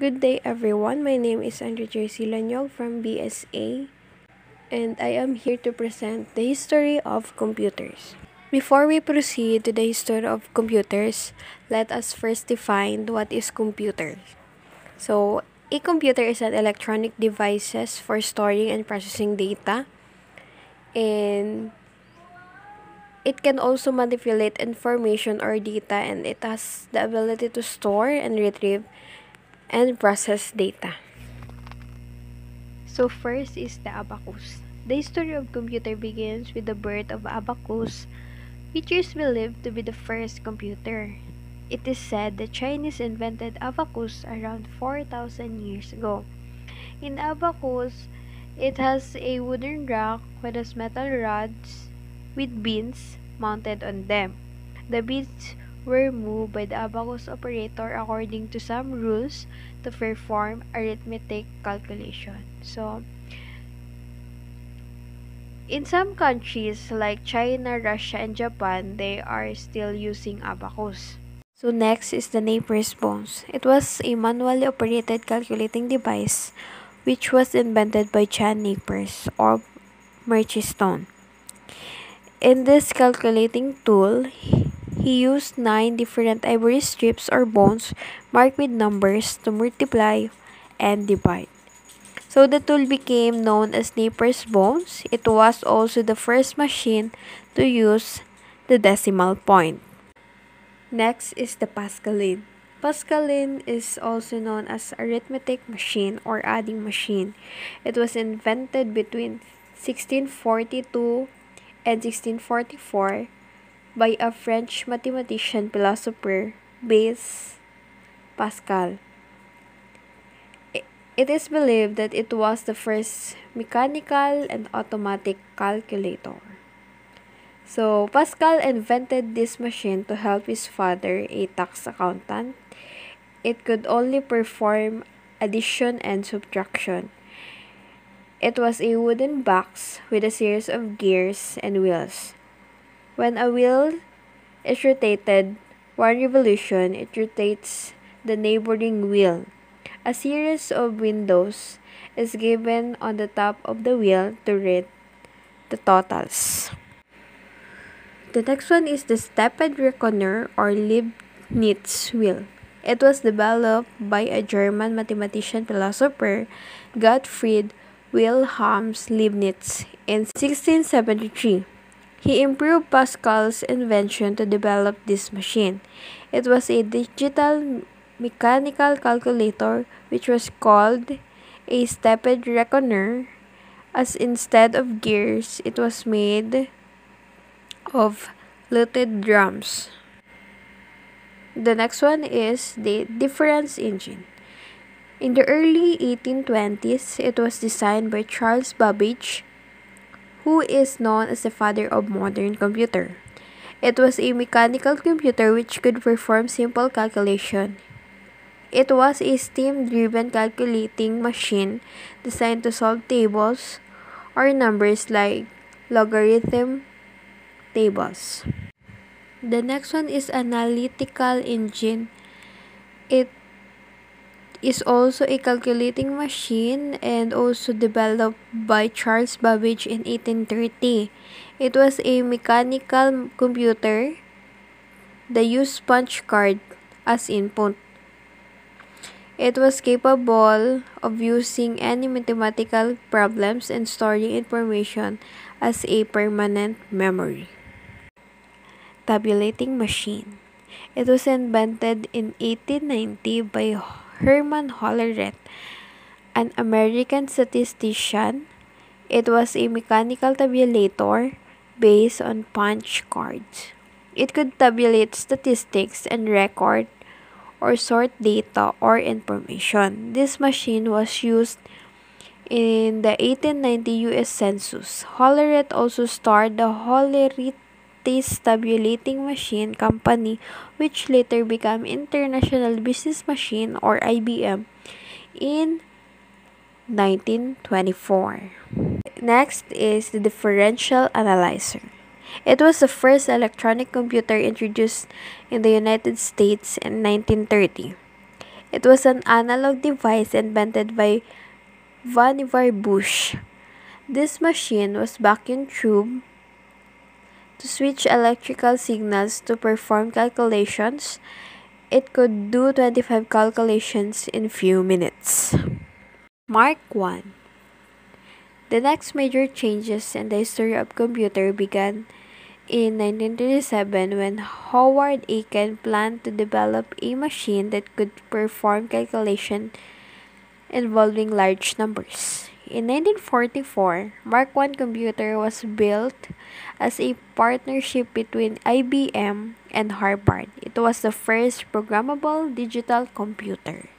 Good day everyone, my name is Andrea Jersey Laniog from BSA and I am here to present the history of computers. Before we proceed to the history of computers, let us first define what is computer. So, a computer is an electronic devices for storing and processing data and it can also manipulate information or data and it has the ability to store and retrieve and process data. So first is the abacus. The history of computer begins with the birth of abacus, which is believed to be the first computer. It is said the Chinese invented abacus around 4,000 years ago. In abacus, it has a wooden rack with metal rods with beans mounted on them. The beans were moved by the abacus operator according to some rules to perform arithmetic calculation. So, in some countries like China, Russia, and Japan, they are still using abacus. So next is the Napier bones. It was a manually operated calculating device which was invented by John Napier or Merchiston. In this calculating tool, he used nine different ivory strips or bones marked with numbers to multiply and divide. So the tool became known as Napier's bones. It was also the first machine to use the decimal point. Next is the Pascaline. Pascaline is also known as arithmetic machine or adding machine. It was invented between 1642 and 1644 by a French mathematician philosopher Blaise Pascal. It is believed that it was the first mechanical and automatic calculator. So, Pascal invented this machine to help his father, a tax accountant. It could only perform addition and subtraction. It was a wooden box with a series of gears and wheels. When a wheel is rotated one revolution, it rotates the neighboring wheel. A series of windows is given on the top of the wheel to read the totals. The next one is the stepped reckoner or Leibniz wheel. It was developed by a German mathematician philosopher, Gottfried Wilhelm Leibniz, in 1673. He improved Pascal's invention to develop this machine. It was a digital mechanical calculator which was called a stepped reckoner as instead of gears it was made of lutted drums. The next one is the difference engine. In the early 1820s, it was designed by Charles Babbage who is known as the father of modern computer. It was a mechanical computer which could perform simple calculation. It was a steam-driven calculating machine designed to solve tables or numbers like logarithm tables. The next one is analytical engine. It is also a calculating machine and also developed by Charles Babbage in 1830. It was a mechanical computer that used punch card as input. It was capable of using any mathematical problems and storing information as a permanent memory. Tabulating machine. It was invented in 1890 by Herman Hollerith, an American statistician. It was a mechanical tabulator based on punch cards. It could tabulate statistics and record or sort data or information. This machine was used in the 1890 U.S. Census. Hollerith also started the Hollerith tabulating machine company which later became International Business Machine or IBM in 1924. Next is the differential analyzer. It was the first electronic computer introduced in the United States in 1930. It was an analog device invented by Vannevar Bush. This machine was vacuum tube to switch electrical signals to perform calculations. It could do 25 calculations in few minutes. Mark 1 The next major changes in the history of computer began in 1937 when Howard Aiken planned to develop a machine that could perform calculation involving large numbers. In 1944, Mark I computer was built as a partnership between IBM and Harvard. It was the first programmable digital computer.